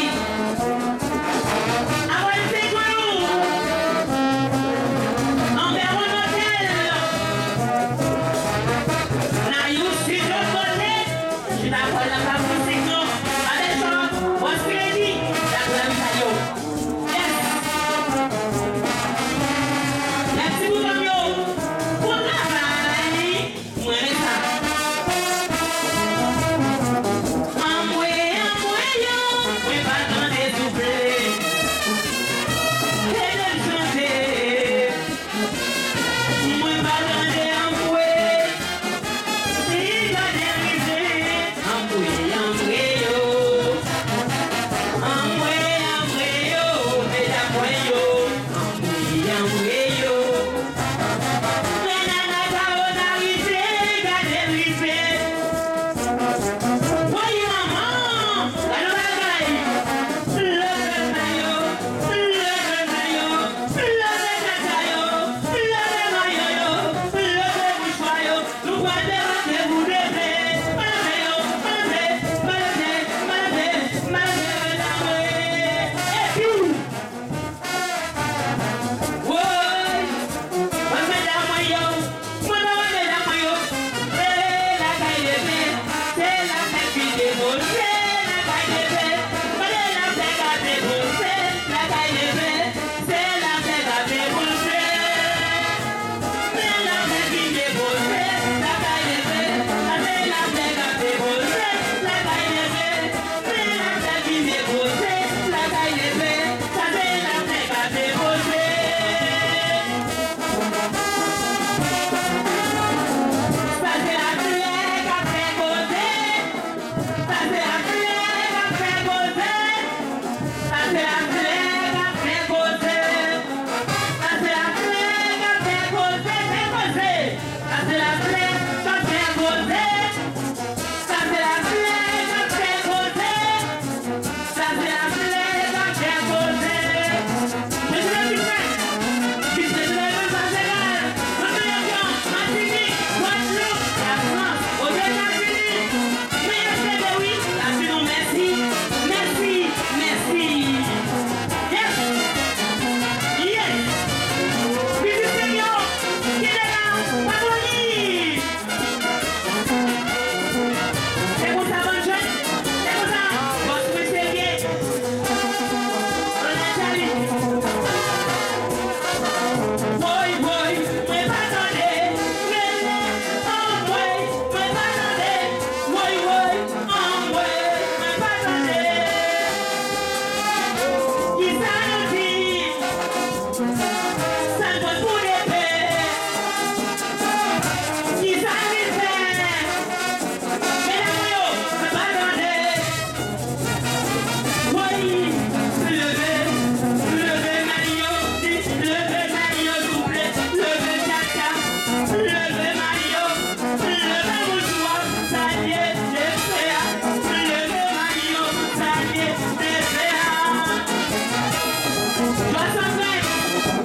Thank you.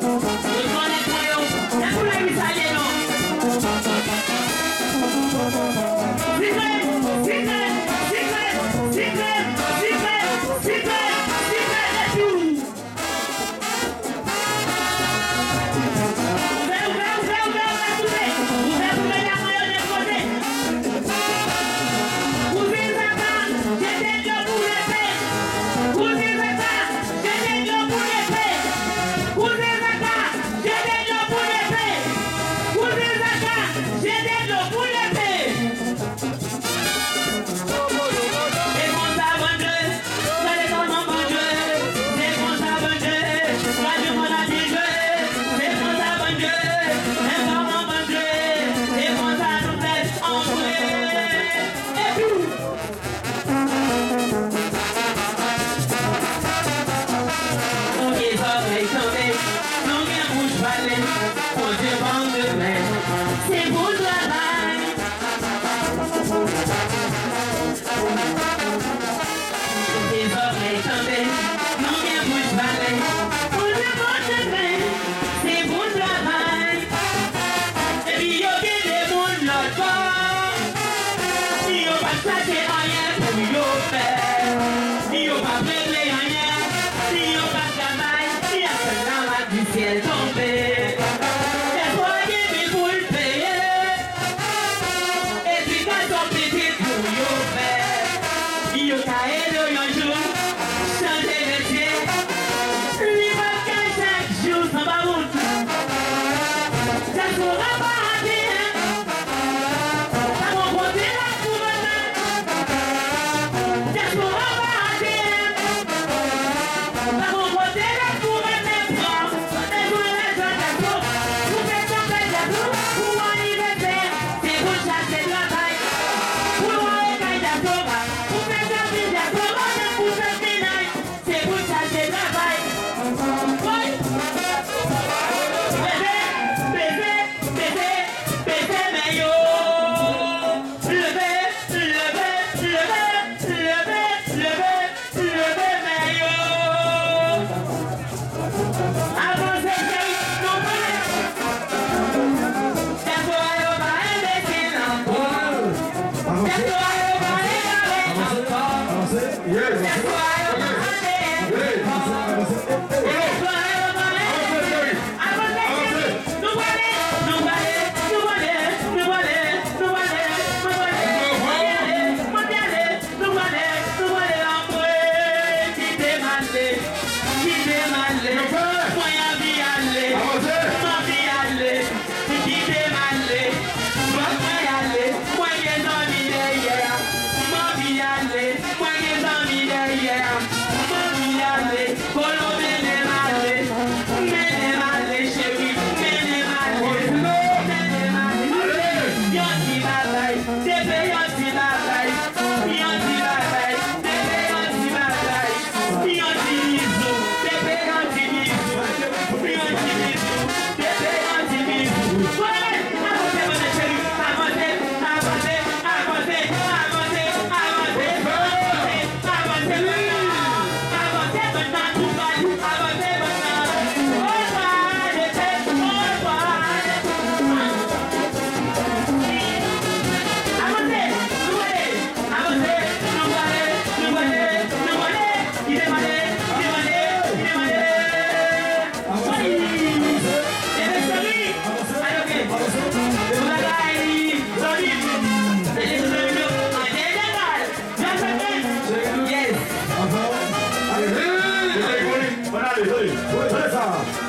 Good morning.